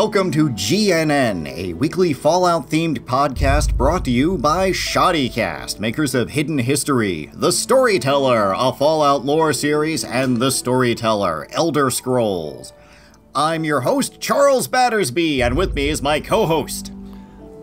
Welcome to GNN, a weekly Fallout themed podcast brought to you by Shoddycast, makers of Hidden History, The Storyteller, a Fallout lore series, and The Storyteller, Elder Scrolls. I'm your host, Charles Battersby, and with me is my co host,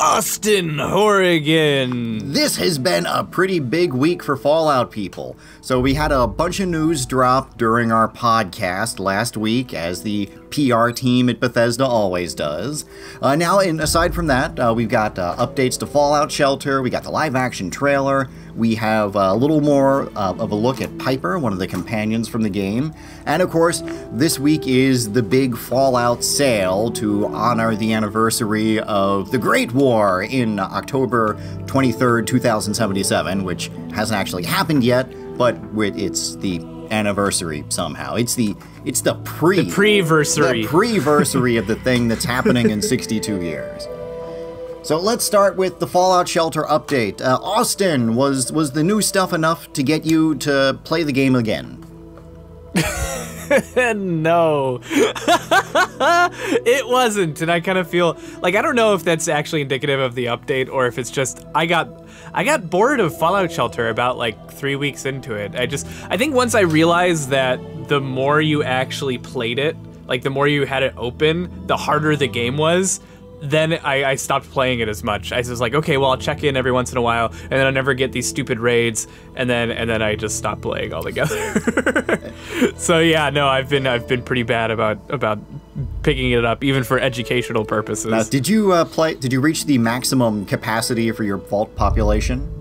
Austin Hourigan. This has been a pretty big week for Fallout people. So, we had a bunch of news drop during our podcast last week, as the PR team at Bethesda always does. Uh, now, aside from that, uh, we've got uh, updates to Fallout Shelter, we got the live action trailer, we have a little more uh, of a look at Piper, one of the companions from the game. And of course, this week is the big Fallout sale to honor the anniversary of the Great War in October 23rd, 2077, which hasn't actually happened yet, but it's the anniversary somehow. It's the it's the pre the pre-versary. the pre-versary of the thing that's happening in 62 years. So let's start with the Fallout Shelter update. Uh, Austin, was was the new stuff enough to get you to play the game again? no, it wasn't, and I kind of feel like I don't know if that's actually indicative of the update or if it's just I got I got bored of Fallout Shelter about like three weeks into it. I just I think once I realized that the more you actually played it, like the more you had it open, the harder the game was then I, I, stopped playing it as much. I was like, okay, well, I'll check in every once in a while, and then I'll never get these stupid raids, and then and then I just stopped playing altogether. so yeah, no, I've been I've been pretty bad about about picking it up, even for educational purposes. Now, did you uh, play? Did you reach the maximum capacity for your vault population?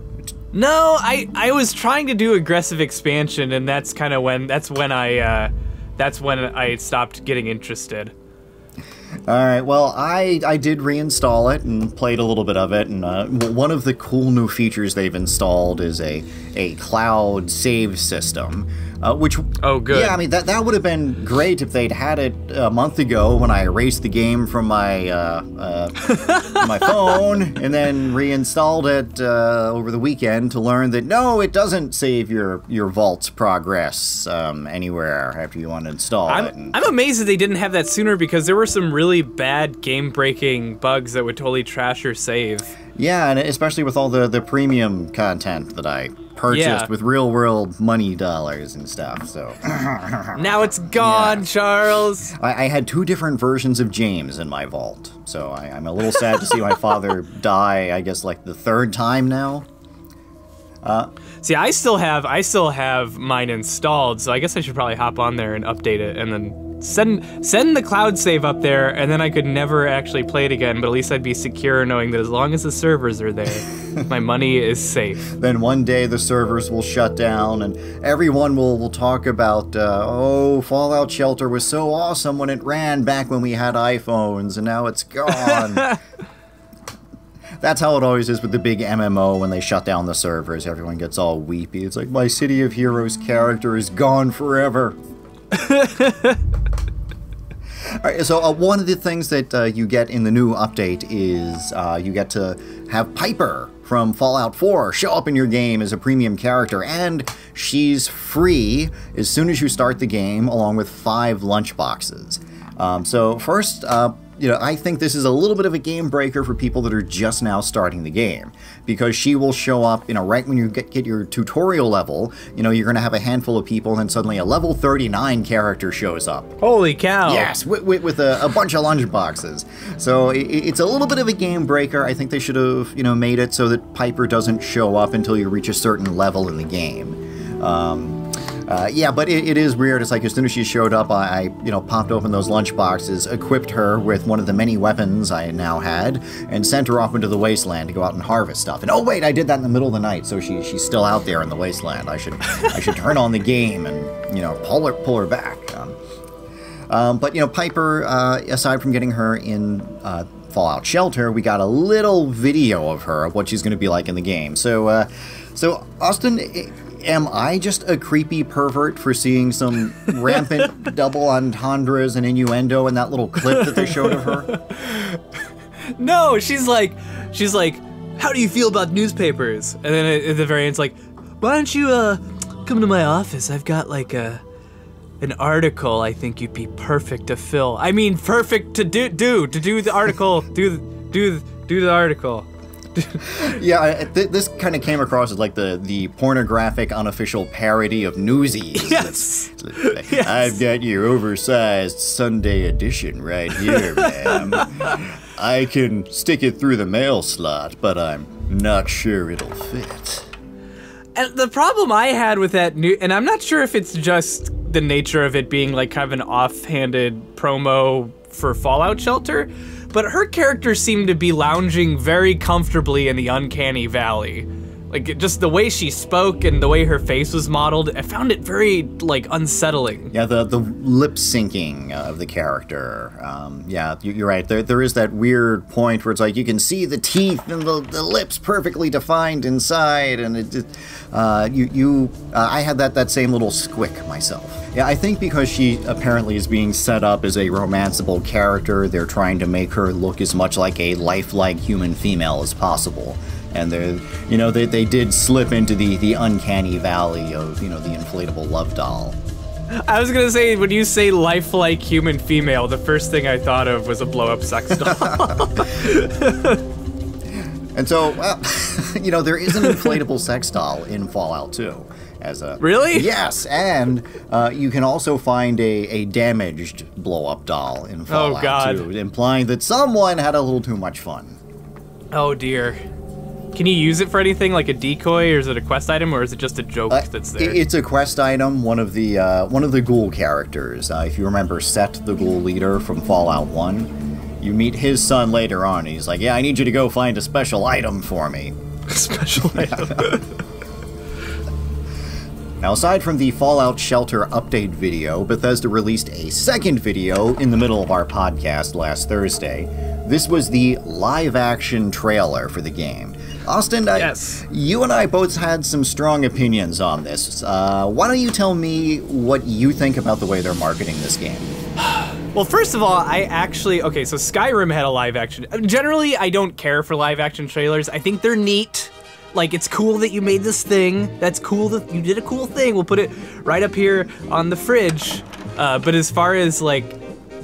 No, I I was trying to do aggressive expansion, and that's kind of when that's when I uh, that's when I stopped getting interested. All right. Well, I I did reinstall it and played a little bit of it, and uh, one of the cool new features they've installed is a a cloud save system. Uh, which oh good yeah I mean that that would have been great if they'd had it a month ago when I erased the game from my uh, uh, my phone and then reinstalled it uh, over the weekend to learn that no it doesn't save your your vault's progress um, anywhere after you uninstall I'm, it. And, I'm amazed that they didn't have that sooner because there were some really bad game breaking bugs that would totally trash your save. Yeah, and especially with all the the premium content that I purchased yeah. with real world money dollars and stuff. So now it's gone, yeah. Charles. I, I, had two different versions of James in my vault, so I, am a little sad to see my father die. I guess like the third time now. Uh, see, I still have I still have mine installed, so I guess I should probably hop on there and update it, and then send send the cloud save up there, and then I could never actually play it again. But at least I'd be secure knowing that as long as the servers are there, my money is safe. Then one day the servers will shut down, and everyone will will talk about uh, oh Fallout Shelter was so awesome when it ran back when we had iPhones, and now it's gone. That's how it always is with the big MMO when they shut down the servers. Everyone gets all weepy. It's like my City of Heroes character is gone forever. All right, so uh, one of the things that uh, you get in the new update is uh, you get to have Piper from Fallout 4 show up in your game as a premium character, and she's free as soon as you start the game, along with five lunchboxes. Um, so first, you know, I think this is a little bit of a game breaker for people that are just now starting the game because she will show up, you know, right when you get, get your tutorial level, you know, you're going to have a handful of people and then suddenly a level 39 character shows up. Holy cow. Yes, with, with, with a, a, bunch of lunch boxes. So it, it's a little bit of a game breaker. I think they should have, you know, made it so that Piper doesn't show up until you reach a certain level in the game. Um, uh, yeah, but it, it is weird. It's like as soon as she showed up, I, you know popped open those lunch boxes, equipped her with one of the many weapons I now had, and sent her off into the wasteland to go out and harvest stuff. And oh wait, I did that in the middle of the night, so she she's still out there in the wasteland. I should I should turn on the game and you know pull her pull her back. Um, um, but you know Piper, uh, aside from getting her in. Uh, Fallout Shelter, we got a little video of her of what she's going to be like in the game. So, uh, so Austin, am I just a creepy pervert for seeing some rampant double entendres and innuendo in that little clip that they showed of her? No, she's like, she's like, how do you feel about newspapers? And then at the very end, it's like, why don't you uh come to my office? I've got like a, an article, I think you'd be perfect to fill. I mean, perfect to do do to do the article, do do do the article. Yeah, th- this kind of came across as like the the pornographic unofficial parody of Newsies. Yes. yes. I've got your oversized Sunday edition right here, ma'am. I can stick it through the mail slot, but I'm not sure it'll fit. And the problem I had with that new, and I'm not sure if it's just the nature of it being like kind of an offhanded promo for Fallout Shelter, but her character seemed to be lounging very comfortably in the uncanny valley. Like just the way she spoke and the way her face was modeled, I found it very like unsettling. Yeah, the the lip syncing of the character. Um, yeah, you, are right. There there is that weird point where it's like you can see the teeth and the, the lips perfectly defined inside, and it, it uh, you you uh, I had that that same little squick myself. Yeah, I think because she apparently is being set up as a romanceable character, they're trying to make her look as much like a lifelike human female as possible and they you know they, they did slip into the the uncanny valley of you know the inflatable love doll I was gonna say when you say lifelike human female, the first thing I thought of was a blow up sex doll. and so, well, you know, there is an inflatable sex doll in Fallout 2. As a really yes, and uh, you can also find a, a damaged blow up doll in oh, Fallout oh, God. 2, implying that someone had a little too much fun. Oh dear. Can you use it for anything like a decoy, or is it a quest item, or is it just a joke uh, that's there? It's a quest item. One of the uh, one of the ghoul characters. Uh, if you remember, Set, the ghoul leader from Fallout One, you meet his son later on. he's like, "Yeah, I need you to go find a special item for me." special item. Now, aside from the Fallout Shelter update video, Bethesda released a second video in the middle of our podcast last Thursday. This was the live action trailer for the game. Austin, yes. I, you and I both had some strong opinions on this. Uh, why don't you tell me what you think about the way they're marketing this game? Well, first of all, I actually okay. So Skyrim had a live action. Generally, I don't care for live action trailers. I think they're neat. Like it's cool that you made this thing. That's cool that you did a cool thing. We'll put it right up here on the fridge. Uh, but as far as like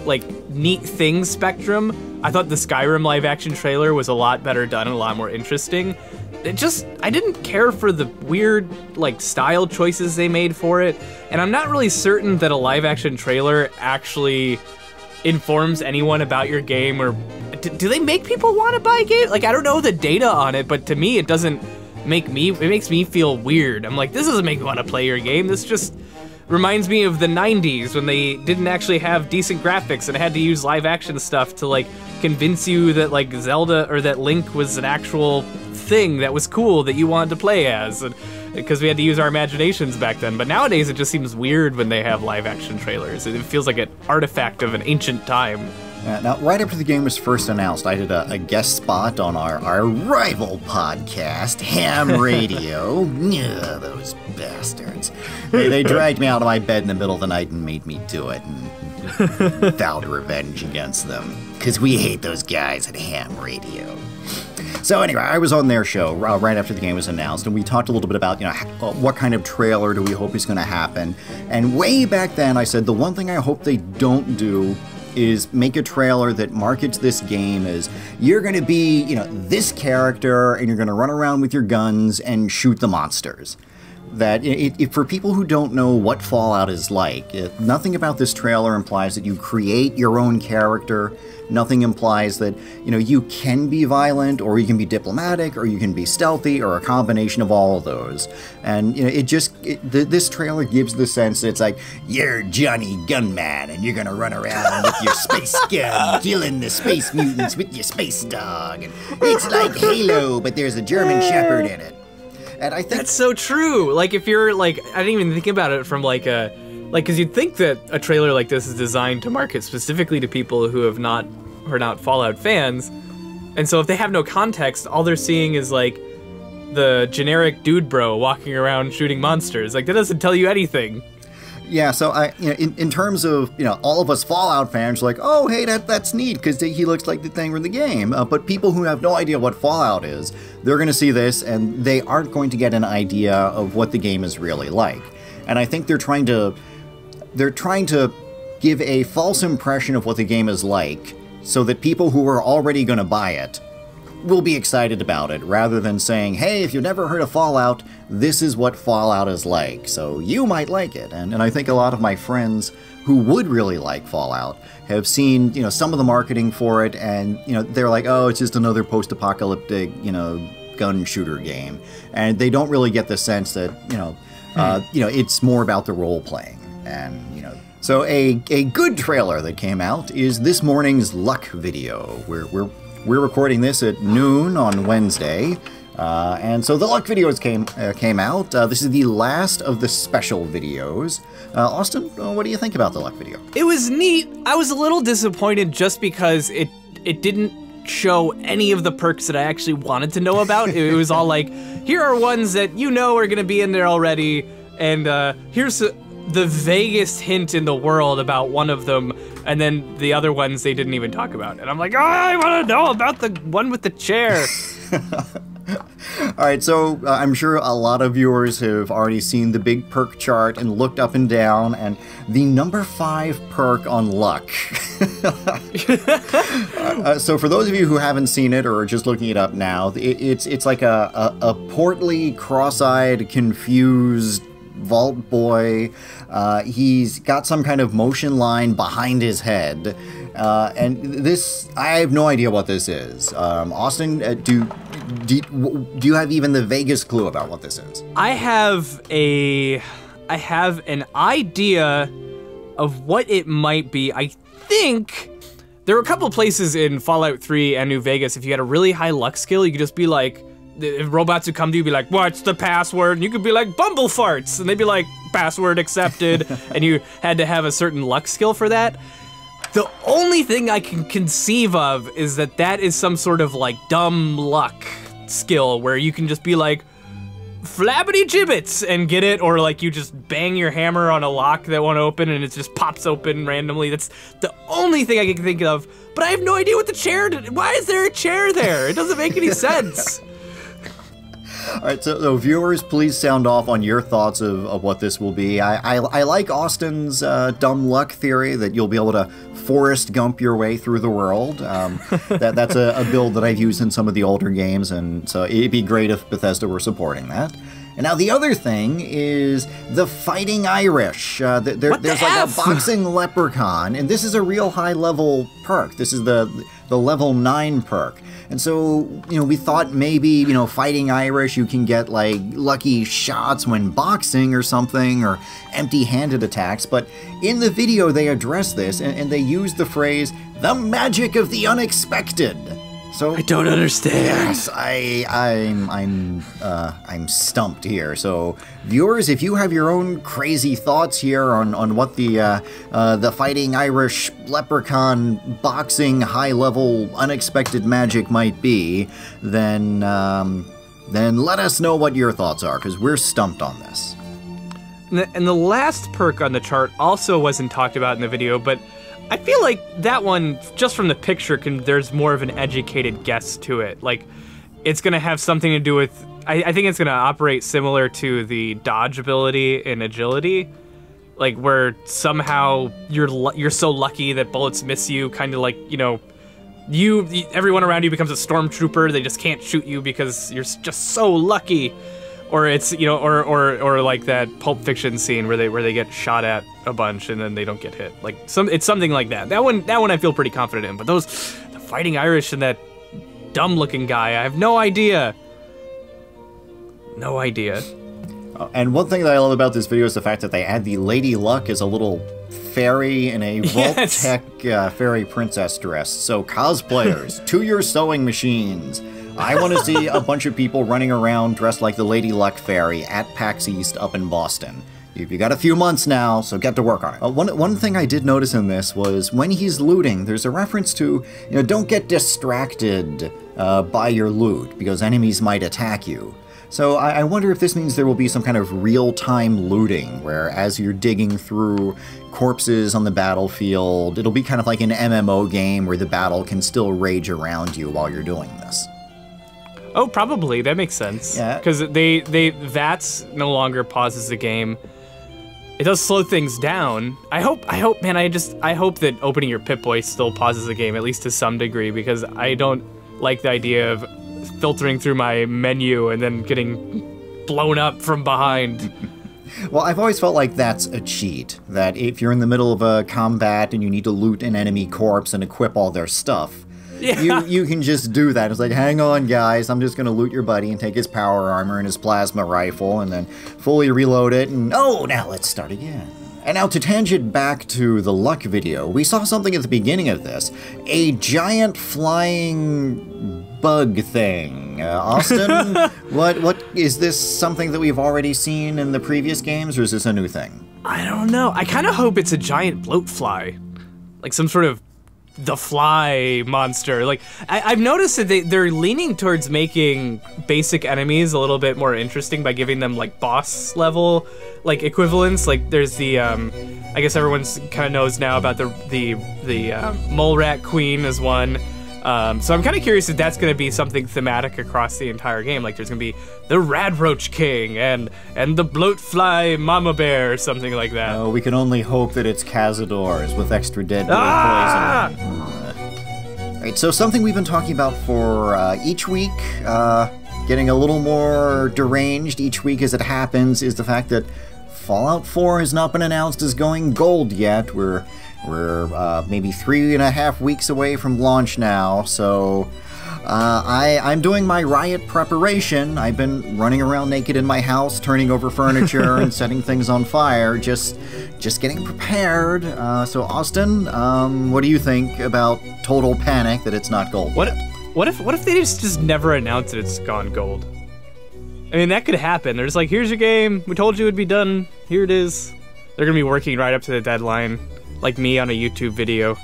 like neat things spectrum, I thought the Skyrim live action trailer was a lot better done and a lot more interesting. It just, I didn't care for the weird, like, style choices they made for it, and I'm not really certain that a live action trailer actually informs anyone about your game or do, do they make people want to buy a game? Like, I don't know the data on it, but to me, it doesn't make me, it makes me feel weird. I'm like, this doesn't make me want to play your game. This just, reminds me of the 90s when they didn't actually have decent graphics and had to use live action stuff to like convince you that like Zelda or that Link was an actual thing that was cool that you wanted to play as because we had to use our imaginations back then. But nowadays it just seems weird when they have live action trailers. It feels like an artifact of an ancient time uh, now, right after the game was first announced, I did a, a guest spot on our, our rival podcast, Ham Radio. Ugh, those bastards. They, they, dragged me out of my bed in the middle of the night and made me do it and vowed revenge against them. Because we hate those guys at Ham Radio. So anyway, I was on their show uh, right after the game was announced, and we talked a little bit about you know uh, what kind of trailer do we hope is going to happen. And way back then, I said the one thing I hope they don't do is make a trailer that markets this game as you're going to be, you know, this character and you're going to run around with your guns and shoot the monsters. That it, it, for people who don't know what Fallout is like, it, nothing about this trailer implies that you create your own character Nothing implies that, you know, you can be violent or you can be diplomatic or you can be stealthy or a combination of all of those. And, you know, it just, th this trailer gives the sense that it's like, you're Johnny Gunman and you're gonna run around with your space gun killing the space mutants with your space dog. And it's like Halo, but there's a German Shepherd in it. And I think that's so true. Like if you're like, I didn't even think about it from like a like because you'd think that a trailer like this is designed to market specifically to people who have not who are not fallout fans and so if they have no context all they're seeing is like the generic dude bro walking around shooting monsters like that doesn't tell you anything yeah, so I, you know, in, in terms of you know, all of us Fallout fans, like, oh, hey, that that's neat because he looks like the thing from the game. Uh, but people who have no idea what Fallout is, they're going to see this and they aren't going to get an idea of what the game is really like. And I think they're trying to they're trying to give a false impression of what the game is like so that people who are already going to buy it will be excited about it rather than saying, hey, if you've never heard of Fallout, this is what Fallout is like, so you might like it. And, and I think a lot of my friends who would really like Fallout have seen, you know, some of the marketing for it and, you know, they're like, oh, it's just another post-apocalyptic, you know, gun shooter game. And they don't really get the sense that, you know, uh, you know, it's more about the role playing and, you know, so a, a good trailer that came out is this morning's luck video. We're, we're, we're recording this at noon on Wednesday. Uh, and so the luck videos came uh, came out. Uh, this is the last of the special videos. Uh, Austin, uh, what do you think about the luck video? It was neat. I was a little disappointed just because it it didn't show any of the perks that I actually wanted to know about. it was all like, here are ones that you know are gonna be in there already, and uh, here's the vaguest hint in the world about one of them, and then the other ones they didn't even talk about. And I'm like, oh, I want to know about the one with the chair. All right, so uh, I'm sure a lot of viewers have already seen the big perk chart and looked up and down, and the number five perk on luck. uh, so for those of you who haven't seen it or are just looking it up now, it, it's it's like a, a, a portly, cross-eyed, confused Vault Boy. Uh, he's got some kind of motion line behind his head. Uh, and this, I have no idea what this is. Um, Austin, uh, do, do, do you have even the vaguest clue about what this is? I have a, I have an idea of what it might be. I think there are a couple places in Fallout 3 and New Vegas. If you had a really high luck skill, you could just be like, robots would come to you, be like, "What's the password?" And you could be like, "Bumble farts," and they'd be like, "Password accepted," and you had to have a certain luck skill for that. The only thing I can conceive of is that that is some sort of like dumb luck skill where you can just be like, flabbity gibbets and get it, or like you just bang your hammer on a lock that won't open and it just pops open randomly. That's the only thing I can think of. But I have no idea what the chair. Did. Why is there a chair there? It doesn't make any sense. All right, so, so, viewers, please sound off on your thoughts of, of what this will be. I, I, I like Austin's uh, dumb luck theory that you'll be able to Forrest Gump your way through the world. Um, that, that's a, a, build that I've used in some of the older games, and so it'd be great if Bethesda were supporting that. And now the other thing is the Fighting Irish. Uh, there, the there's like a boxing leprechaun, and this is a real high level perk. This is the the level nine perk. And so, you know, we thought maybe, you know, fighting Irish, you can get like lucky shots when boxing or something, or empty handed attacks. But in the video, they address this and, and they use the phrase, the magic of the unexpected. So I don't understand. Yes, I I'm I'm uh, I'm stumped here. So viewers, if you have your own crazy thoughts here on on what the uh, uh, the fighting Irish leprechaun boxing high level unexpected magic might be, then um, then let us know what your thoughts are because we're stumped on this. And the last perk on the chart also wasn't talked about in the video, but I feel like that one, just from the picture, can there's more of an educated guess to it. Like, it's gonna have something to do with. I, I think it's gonna operate similar to the dodge ability in agility, like where somehow you're you're so lucky that bullets miss you, kind of like you know, you everyone around you becomes a stormtrooper. They just can't shoot you because you're just so lucky or it's you know or or or like that pulp fiction scene where they where they get shot at a bunch and then they don't get hit. Like some it's something like that. That one that one i feel pretty confident in. But those the fighting irish and that dumb looking guy i have no idea. No idea. Uh, and one thing that i love about this video is the fact that they add the lady luck as a little fairy in a yes. uh, fairy princess dress. So cosplayers to your sewing machines I want to see a bunch of people running around dressed like the Lady Luck Fairy at PAX East up in Boston. You've got a few months now, so get to work on it. Uh, one, one thing I did notice in this was when he's looting, there's a reference to, you know, don't get distracted uh, by your loot because enemies might attack you. So I, I wonder if this means there will be some kind of real-time looting, where as you're digging through corpses on the battlefield, it'll be kind of like an MMO game where the battle can still rage around you while you're doing this. Oh, probably. That makes sense. Yeah. Because they they VATS no longer pauses the game. it does slow things down. I hope, I hope, man, I just, I hope that opening your Pip-Boy still pauses the game at least to some degree because I don't like the idea of filtering through my menu and then getting blown up from behind. Well, I've always felt like that's a cheat. That if you're in the middle of a combat and you need to loot an enemy corpse and equip all their stuff, Yeah. you you can just do that. It's like, hang on, guys, I'm just gonna loot your buddy and take his power armor and his plasma rifle, and then fully reload it. And oh, now let's start again. And now to tangent back to the luck video, we saw something at the beginning of this: a giant flying bug thing. Uh, Austin, what what is this something that we've already seen in the previous games, or is this a new thing? I don't know. I kind of hope it's a giant bloat fly, like some sort of the fly monster. Like I, I've noticed that they, they're leaning towards making basic enemies a little bit more interesting by giving them like boss level like equivalents. Like there's the um, I guess everyone's kind of knows now about the the the um, mole rat queen as one. Um, so I'm kind of curious if that's going to be something thematic across the entire game. Like there's going to be the Radroach King and and the Bloatfly Mama Bear or something like that. Oh, we can only hope that it's Cazadors with extra dead Ah! poison. Right, so something we've been talking about for uh, each week, uh, getting a little more deranged each week as it happens, is the fact that Fallout 4 has not been announced as going gold yet. We're we're uh, maybe three and a half weeks away from launch now, so uh, I, I'm doing my riot preparation. I've been running around naked in my house, turning over furniture and setting things on fire, just just getting prepared. Uh, so, Austin, um, what do you think about total panic that it's not gold? What? yet? What if? What if they just just never announce that it's gone gold? I mean, that could happen. They're just like, "Here's your game. We told you it'd be done. Here it is." They're gonna be working right up to the deadline, like me on a YouTube video.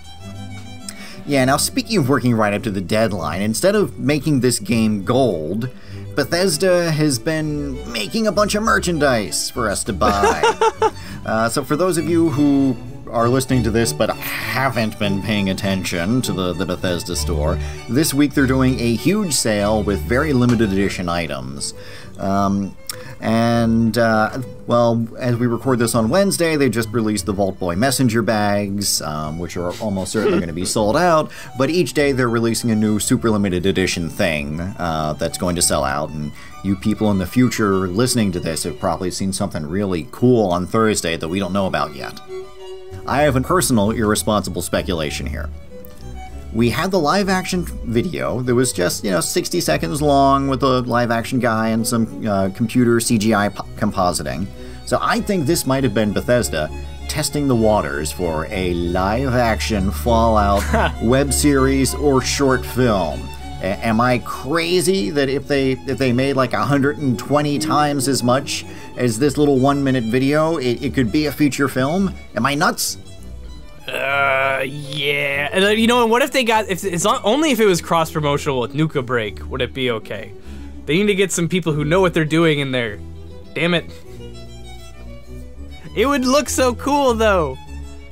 Yeah, now speaking of working right up to the deadline, instead of making this game gold, Bethesda has been making a bunch of merchandise for us to buy. uh, so, for those of you who are listening to this but haven't been paying attention to the, the Bethesda store, this week they're doing a huge sale with very limited edition items. Um, and, uh, well, as we record this on Wednesday, they just released the Vault Boy Messenger bags, um, which are almost certainly going to be sold out. But each day they're releasing a new super limited edition thing uh, that's going to sell out. And you people in the future listening to this have probably seen something really cool on Thursday that we don't know about yet. I have a personal irresponsible speculation here. We had the live action video that was just, you know, 60 seconds long with a live action guy and some uh, computer CGI po- compositing. So I think this might have been Bethesda testing the waters for a live action Fallout web series or short film. A- am I crazy that if they if they made like 120 times as much as this little one minute video, it, it could be a feature film? Am I nuts? Uh, yeah. And uh, you know, what if they got? If it's only if it was cross promotional with Nuka Break, would it be okay? They need to get some people who know what they're doing in there. Damn it. It would look so cool though.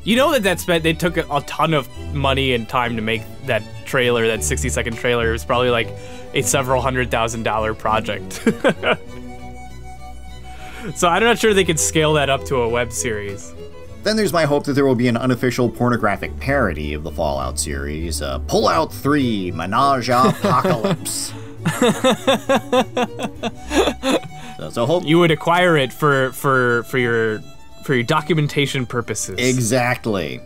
You know that that spent they took a, a ton of money and time to make that trailer, that 60 second trailer. It was probably like a several hundred thousand dollar project. so I'm not sure they could scale that up to a web series. Then there's my hope that there will be an unofficial pornographic parody of the Fallout series, uh, Pullout 3 Menage Apocalypse. so, so hope you would acquire it for for for your for your documentation purposes. exactly.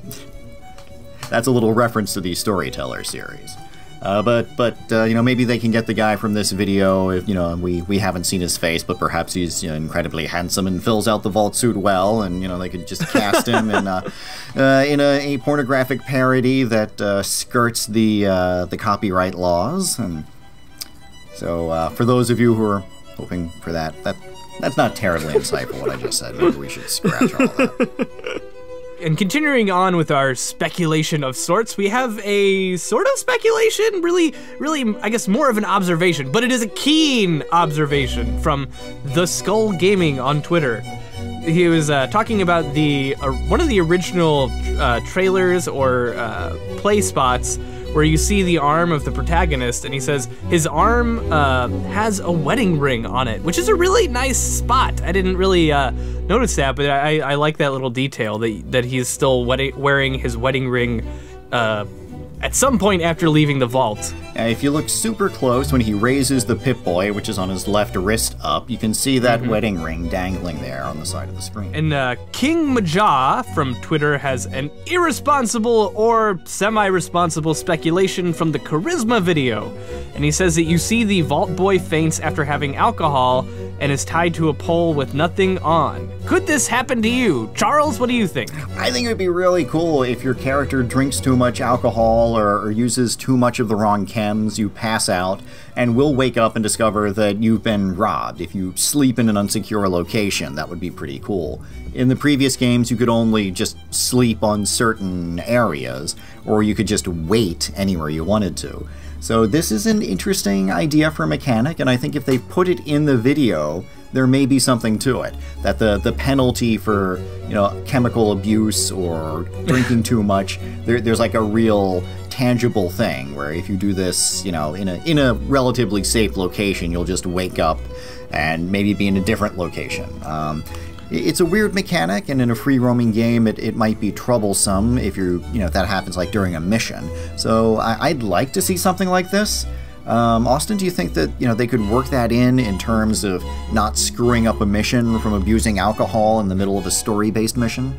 That's a little reference to the Storyteller series. Uh, but but uh, you know maybe they can get the guy from this video. If you know we we haven't seen his face, but perhaps he's you know, incredibly handsome and fills out the vault suit well, and you know they could just cast him in uh, uh, in a, a pornographic parody that uh, skirts the uh, the copyright laws. And so for those of you who are hoping for that, that that's not terribly insightful what I just said. Maybe we should scratch all that. And continuing on with our speculation of sorts, we have a sort of speculation, really, really, I guess more of an observation, but it is a keen observation from the Skull Gaming on Twitter. He was uh, talking about the uh, one of the original uh, trailers or uh, play spots where you see the arm of the protagonist, and he says his arm uh, has a wedding ring on it, which is a really nice spot. I didn't really uh, notice that, but I, I like that little detail that that he's still wearing his wedding ring. Uh, at some point after leaving the vault. If you look super close, when he raises the Pip-Boy, which is on his left wrist up, you can see that mm-hmm. wedding ring dangling there on the side of the screen. And uh, King Majah from Twitter has an irresponsible or semi responsible speculation from the Charisma video. And he says that you see the Vault Boy faints after having alcohol and is tied to a pole with nothing on. Could this happen to you? Charles, what do you think? I think it would be really cool if your character drinks too much alcohol or, or uses too much of the wrong chems, you pass out, and will wake up and discover that you've been robbed. If you sleep in an unsecure location, that would be pretty cool. In the previous games, you could only just sleep on certain areas, or you could just wait anywhere you wanted to. So this is an interesting idea for a mechanic, and I think if they put it in the video, there may be something to it. That the, the penalty for you know chemical abuse or drinking too much, there, there's like a real tangible thing where if you do this, you know, in a in a relatively safe location, you'll just wake up and maybe be in a different location. Um, it's a weird mechanic, and in a free roaming game, it, it might be troublesome if you you know if that happens like during a mission. So I, would like to see something like this. Um, Austin, do you think that you know they could work that in in terms of not screwing up a mission from abusing alcohol in the middle of a story-based mission?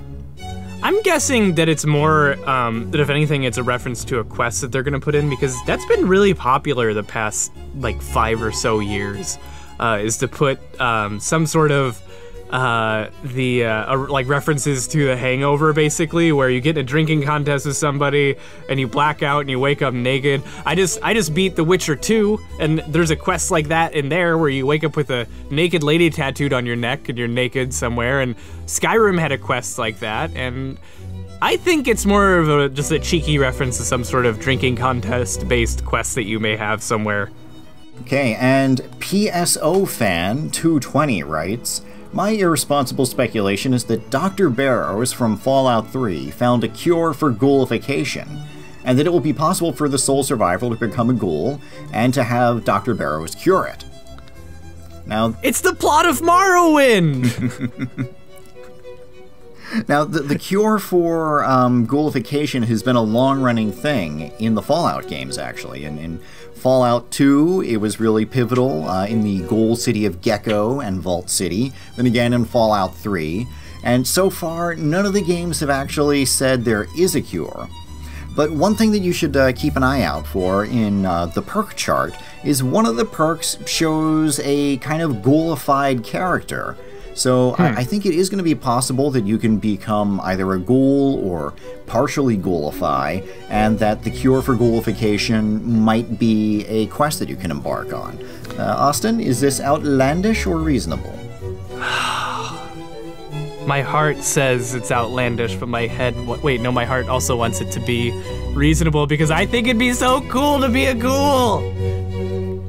I'm guessing that it's more um, that if anything, it's a reference to a quest that they're going to put in because that's been really popular the past like five or so years. Uh, is to put um, some sort of uh, the uh, like references to the Hangover, basically, where you get in a drinking contest with somebody and you black out and you wake up naked. I just I just beat The Witcher 2, and there's a quest like that in there where you wake up with a naked lady tattooed on your neck and you're naked somewhere. And Skyrim had a quest like that, and I think it's more of a just a cheeky reference to some sort of drinking contest based quest that you may have somewhere. Okay, and PSO fan 220 writes. My irresponsible speculation is that Dr. Barrows from Fallout 3 found a cure for ghoulification, and that it will be possible for the sole survivor to become a ghoul and to have Dr. Barrows cure it. Now, it's the plot of Morrowind! now, the, the cure for um, ghoulification has been a long running thing in the Fallout games, actually. And in Fallout 2, it was really pivotal uh, in the Ghoul City of Gecko and Vault City, then again in Fallout 3. And so far, none of the games have actually said there is a cure. But one thing that you should uh, keep an eye out for in uh, the perk chart is one of the perks shows a kind of ghoulified character. So hmm. I, I, think it is going to be possible that you can become either a ghoul or partially ghoulify, and that the cure for ghoulification might be a quest that you can embark on. Uh, Austin, is this outlandish or reasonable? my heart says it's outlandish, but my head. Wait, no, my heart also wants it to be reasonable because I think it'd be so cool to be a ghoul.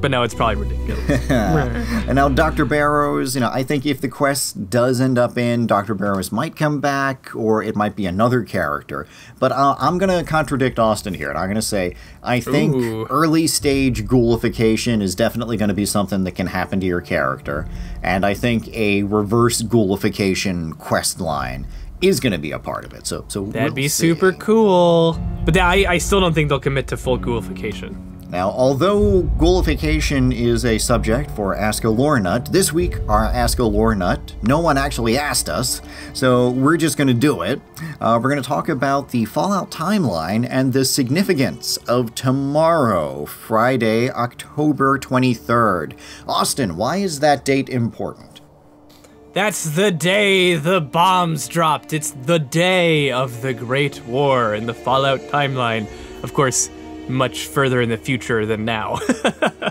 But no, it's probably ridiculous. and now Dr. Barrows, you know, I think if the quest does end up in, Dr. Barrows might come back, or it might be another character. But uh, I'm going to contradict Austin here, and I'm going to say I think Ooh. early stage ghoulification is definitely going to be something that can happen to your character. And I think a reverse ghoulification quest line is going to be a part of it. So, so that'd we'll be see. super cool. But I, I still don't think they'll commit to full ghoulification. Now, although ghoulification is a subject for Ask a Lore Nut, this week our Ask a Lore Nut, no one actually asked us, so we're just going to do it. Uh, we're going to talk about the Fallout timeline and the significance of tomorrow, Friday, October 23rd. Austin, why is that date important? That's the day the bombs dropped. It's the day of the Great War in the Fallout timeline. Of course, much further in the future than now.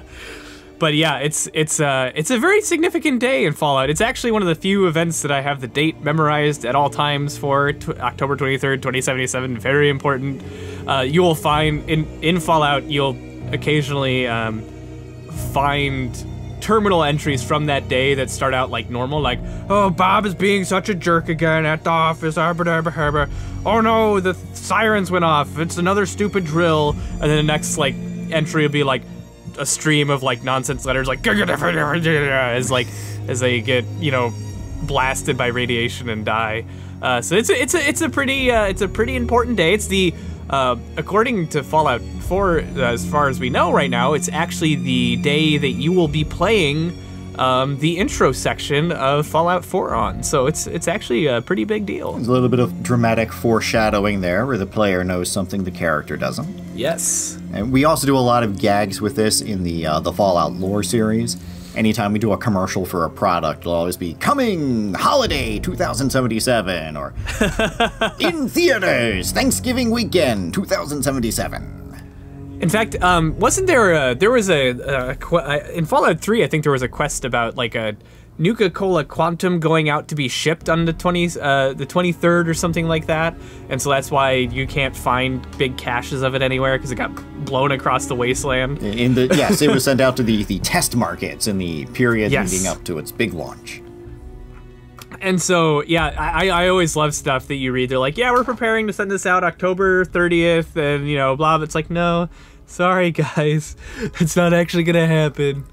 but yeah, it's it's uh it's a very significant day in Fallout. It's actually one of the few events that I have the date memorized at all times for t- October 23rd, 2077. Very important. Uh, you will find in in Fallout you'll occasionally um, find terminal entries from that day that start out like normal, like, oh, Bob is being such a jerk again at the office. Oh no, the sirens went off. It's another stupid drill. And then the next like entry will be like a stream of like nonsense letters, like as like as they get you know blasted by radiation and die. Uh, so it's a, it's a it's a pretty uh, it's a pretty important day. It's the uh, according to Fallout 4, as far as we know right now, it's actually the day that you will be playing um, the intro section of Fallout 4 on. So it's it's actually a pretty big deal. There's a little bit of dramatic foreshadowing there, where the player knows something the character doesn't. Yes. And we also do a lot of gags with this in the uh, the Fallout lore series. Anytime we do a commercial for a product, it'll always be coming holiday 2077 or in theaters Thanksgiving weekend 2077. In fact, um, wasn't there a, there was a, a, a in Fallout 3? I think there was a quest about like a Nuka Cola Quantum going out to be shipped on the 20 uh, the 23rd or something like that, and so that's why you can't find big caches of it anywhere because it got blown across the wasteland. In the yes, it was sent out to the the test markets in the period Yes. leading up to its big launch. And so, yeah, I, I always love stuff that you read. They're like, yeah, we're preparing to send this out October 30th, and, you know, blah. blah. It's like, no, sorry, guys. It's not actually going to happen.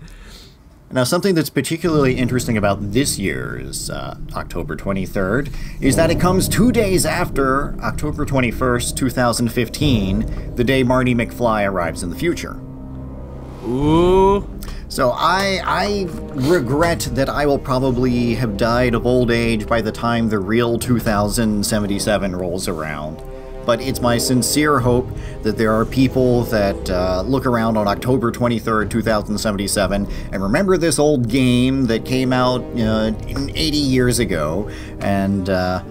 Now, something that's particularly interesting about this year's uh, October 23rd is that it comes two days after October 21st, 2015, the day Marty McFly arrives in the future. Ooh. So I I regret that I will probably have died of old age by the time the real 2077 rolls around. But it's my sincere hope that there are people that uh, look around on October 23rd, 2077, and remember this old game that came out uh, 80 years ago, and uh,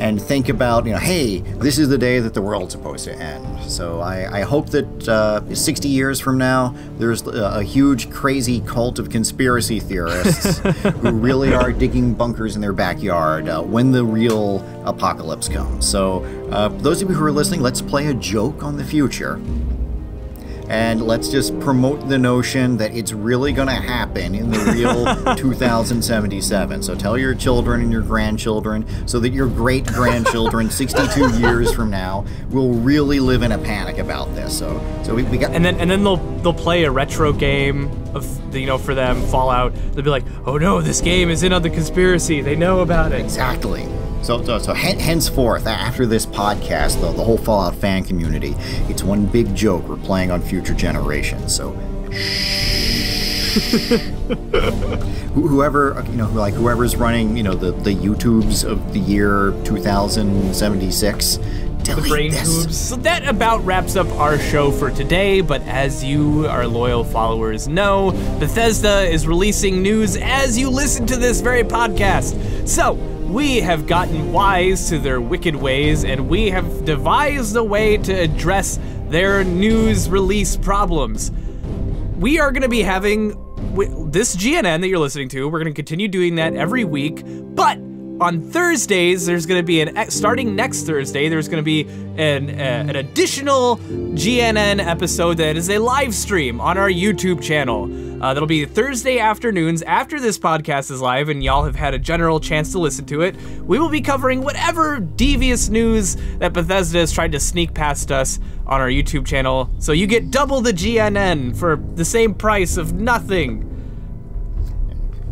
and think about, you know, hey, this is the day that the world's supposed to end. So I, I hope that uh, 60 years from now, there's a, a huge, crazy cult of conspiracy theorists who really are digging bunkers in their backyard uh, when the real apocalypse comes. So, uh, those of you who are listening, let's play a joke on the future. And let's just promote the notion that it's really going to happen in the real 2077. So tell your children and your grandchildren so that your great grandchildren, 62 years from now, will really live in a panic about this. So, so we, we got. And then and then they'll they'll play a retro game of you know for them Fallout. They'll be like, oh no, this game is in on the conspiracy. They know about it. Exactly. So, so, so hen- henceforth, after this podcast, the, the whole Fallout fan community, it's one big joke we're playing on future generations. So, Who- whoever uh, you know, like whoever's running, you know, the the YouTubes of the year 2076, delete brain this. tubes. So that about wraps up our show for today. But as you, our loyal followers, know, Bethesda is releasing news as you listen to this very podcast. So we have gotten wise to their wicked ways, and we have devised a way to address their news release problems we are going to be having this GNN that you're listening to. We're going to continue doing that every week, but on Thursdays there's going to be an starting next Thursday. There's going to be an uh, an additional GNN episode that is a live stream on our YouTube channel. Uh, that'll be Thursday afternoons after this podcast is live, and y'all have had a general chance to listen to it. We will be covering whatever devious news that Bethesda has tried to sneak past us on our YouTube channel. So you get double the GNN for the same price of nothing.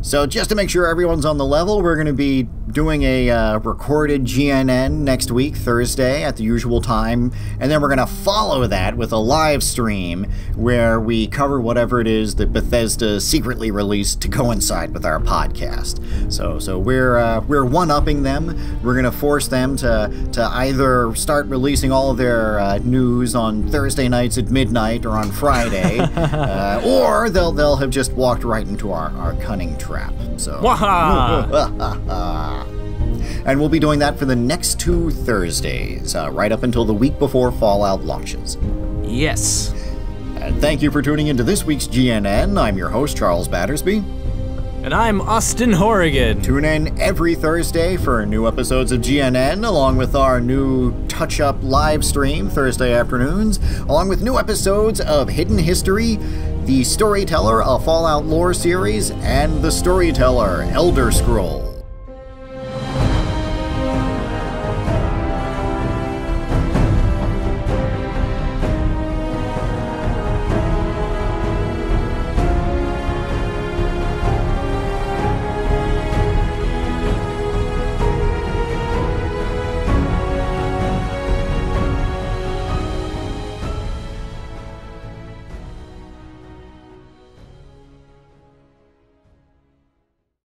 So just to make sure everyone's on the level, we're going to be doing a uh, recorded GNN next week, Thursday, at the usual time, and then we're going to follow that with a live stream where we cover whatever it is that Bethesda secretly released to coincide with our podcast. So, so we're uh, we're one upping them. We're going to force them to to either start releasing all of their uh, news on Thursday nights at midnight or on Friday, uh, or they'll they'll have just walked right into our, our cunning trap. So. Waha! And we'll be doing that for the next two Thursdays, uh, right up until the week before Fallout launches. yes. And thank you for tuning into this week's GNN. I'm your host, Charles Battersby. And I'm Austin Hourigan. Tune in every Thursday for new episodes of GNN, along with our new touch up live stream Thursday afternoons, along with new episodes of Hidden History, The Storyteller, a Fallout lore series, and The Storyteller Elder Scrolls.